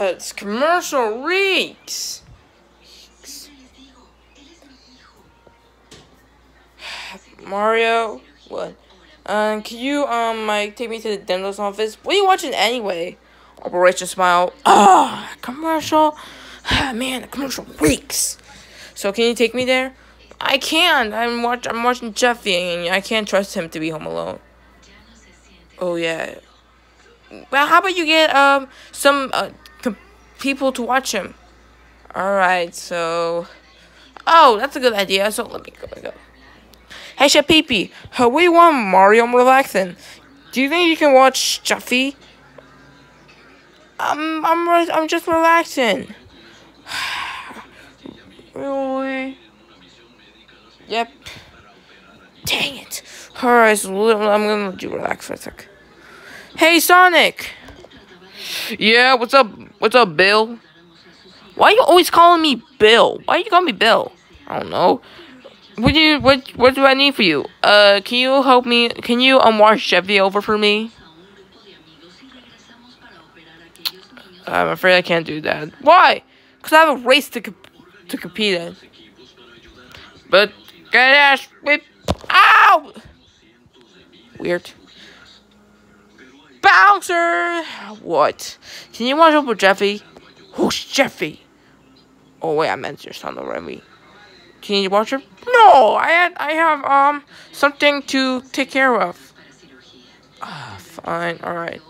it's commercial reeks. Mario, what? Um, can you um like take me to the dentist office? What are you watching anyway? Operation Smile. Ah, commercial. Man, the commercial reeks. So can you take me there? I can't. I'm watch. I'm watching Jeffy, and I can't trust him to be home alone. Oh yeah. Well, how about you get um some uh, people to watch him? All right. So. Oh, that's a good idea. So let me go. Let me go. Hey, you want, Mario? Relaxing. Do you think you can watch Jeffy? I'm I'm I'm just relaxing. really? Yep. Dang it. Alright, so I'm gonna do relax for a sec. Hey, Sonic! Yeah, what's up? What's up, Bill? Why are you always calling me Bill? Why are you calling me Bill? I don't know. What do you what what do I need for you? Uh, can you help me? Can you watch Jeffy over for me? I'm afraid I can't do that. Why? Cause I have a race to to compete in. But ass whip. Ow! Weird. Bowser! What? Can you watch over Jeffy? Who's Jeffy? Oh wait, I meant your son already. Can you watch it? No, I had I have um something to take care of. Ah, fine, alright.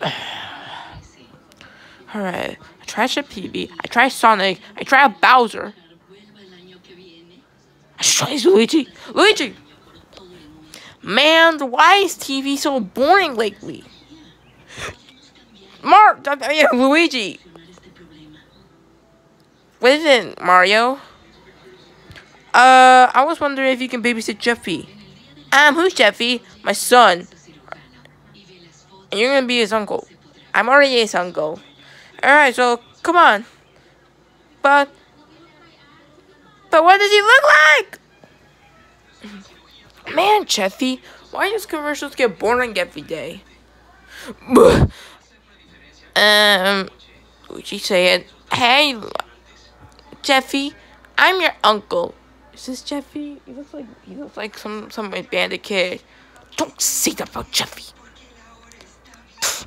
alright. I tried Chef Pee Pee, I tried Sonic, I tried Bowser. I tried Luigi. Luigi! Man, why is TV so boring lately? Mark, yeah, Luigi. What is it, Mario? Uh, I was wondering if you can babysit Jeffy. Um, who's Jeffy? My son. And you're gonna be his uncle. I'm already his uncle. Alright, so come on. But But what does he look like? Man, Jeffy, why does commercials get boring every day? um would you say it? Hey Jeffy, I'm your uncle. Is this Jeffy? He looks like he looks like some some bandit kid. Don't say that about Jeffy.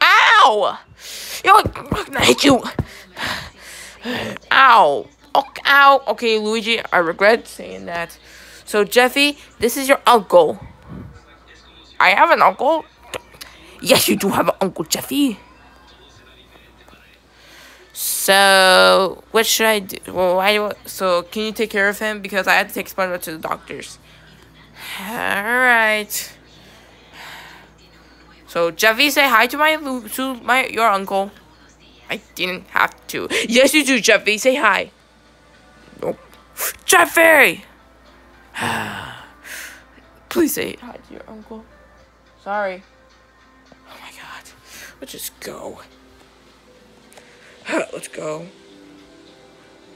Ow! What? I'm gonna hit you. Ow! Oh, ow! Okay, Luigi, I regret saying that. So Jeffy, this is your uncle. I have an uncle. Yes, you do have an uncle, Jeffy. So, what should I do? Well, why do I, so can you take care of him because I had to take SpongeBob to the doctors. All right. So Jeffy, say hi to my to my your uncle. I didn't have to. Yes, you do, Jeffy. Say hi. Nope. Jeffy. Please say hi to your uncle. Sorry. Oh my God. Let's just go. Let's go.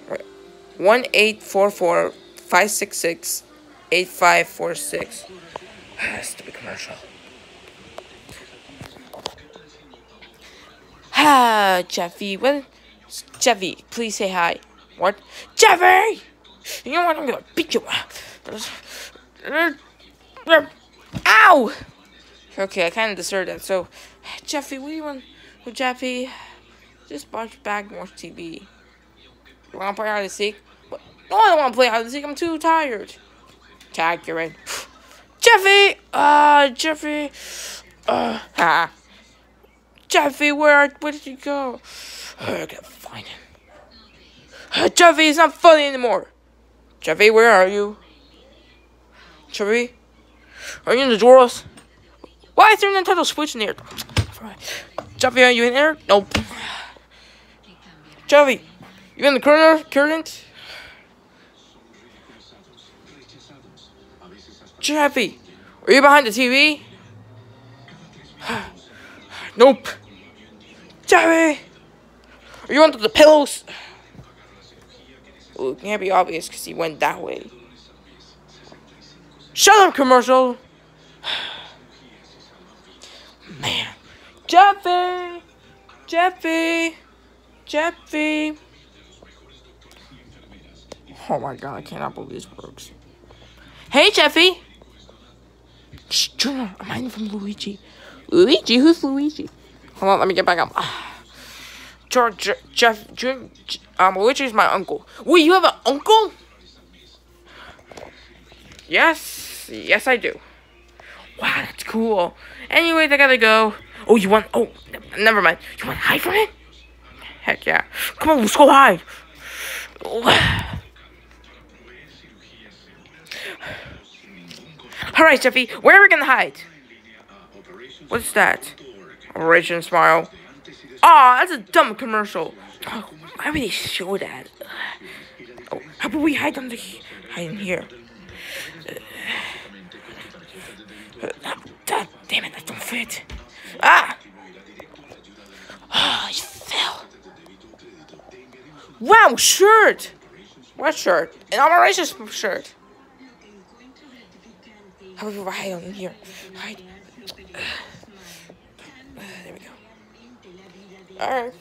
Right. One eight four four five six six eight five four six. Stupid commercial. Ah, Jeffy. What? Jeffy, please say hi. What? Jeffy! You know what? I'm gonna beat you. Ow! Okay, I kind of deserved that. So, Jeffy, what do you want? Jeffy. Just watch back watch TV. You wanna play hide and seek? No, I don't wanna play hide and seek. I'm too tired. Tag, you're in. Jeffy! Uh, Jeffy. Uh, ha. Jeffy, where, where did you go? I gotta find him. Jeffy, it's not funny anymore. Jeffy, where are you? Jeffy? Are you in the drawers? Why is there a Nintendo Switch in here? Jeffy, are you in there? Nope. Jeffy, you in the corner, current? Jeffy, are you behind the TV? nope. Jeffy, are you under the pillows? Well, it can't be obvious because he went that way. Shut up, commercial! Man. Jeffy! Jeffy! Jeffy! Oh my god, I cannot believe this works. Hey, Jeffy! Shh, Junior, I'm hiding from Luigi. Luigi? Who's Luigi? Hold on, let me get back up. George, Jeff, June, um, Luigi's my uncle. Wait, you have an uncle? Yes, yes I do. Wow, that's cool. Anyways, I gotta go. Oh, you want, oh, never mind. You want to hide from it? Heck yeah. Come on, let's go hide. Alright, Jeffy, where are we gonna hide? What's that? Operation Smile. Aw, oh, that's a dumb commercial. Oh, why would they show that? Oh, how about we hide under hide in here? Uh, damn it, that don't fit. Ah! Oh, he fell. Wow, shirt! What shirt? An operation shirt. How about we hide on here? Hide. there we go. Alright.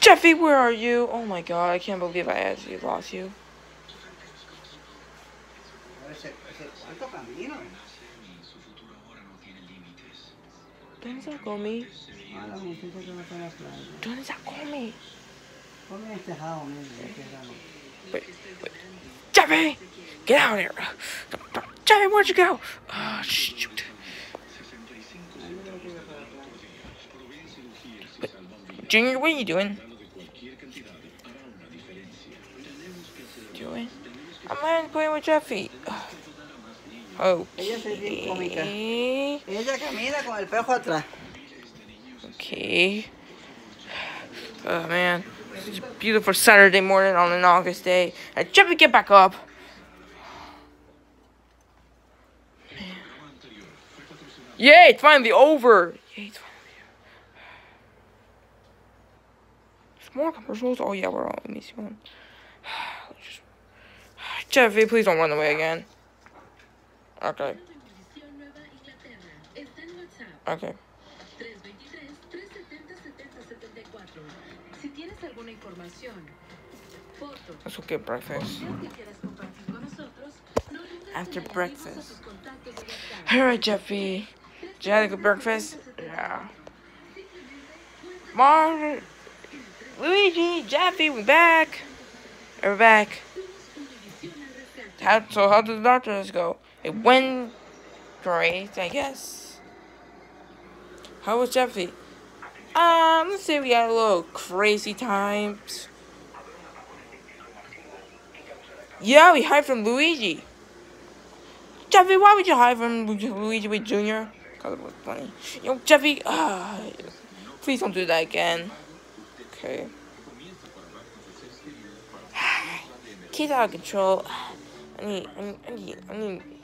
Jeffy, where are you? Oh my god, I can't believe I actually lost you. ¿Dónde sacó mi? ¿Dónde sacó mi? Wait, wait. Jeffy! Get out of here! Jeffy, where'd you go? Oh, shoot. Junior, what are you doing? Doing? I'm not going with Jeffy. Oh. Ella es bien cómica. Ella camina con el pejo atrás. Okay. Oh man. It's a beautiful Saturday morning on an August day. And Jeffy, get back up. Man. Yay, it's finally over. Yay, it's finally over. more commercials? Oh yeah, we're on. Let me see one. Jeffy, please don't run away again. Okay. Okay. Go get breakfast. After breakfast. Alright, Jeffy. Did you have a good breakfast? Yeah. Mar Luigi, Jeffy, we're back. We're back. How, so how did the doctors go? It went great, I guess. How was Jeffy? Um, let's say we had a little crazy times. Yeah, we hide from Luigi. Jeffy, why would you hide from Luigi with Junior? Cause it was funny. Yo, Jeffy, uh, please don't do that again. Okay. Kids out of control. I need, I need, I need, I need.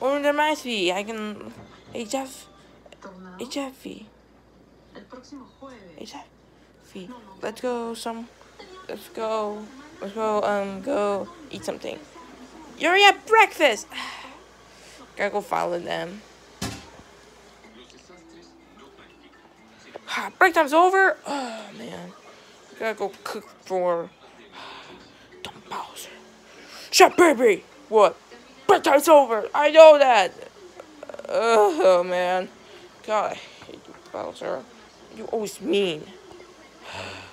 Might be. I can. Hey, Jeff. Hey, Jeffy. Hey, Jeffy. Let's go some. Let's go. Let's go. Um, go eat something. You're at breakfast. Gotta go follow them. Break time's over. Oh man. Gotta go cook for Bowser. Shut baby! What? Bedtime's over. I know that. Oh, man. God, I hate you, Bowser. You always mean.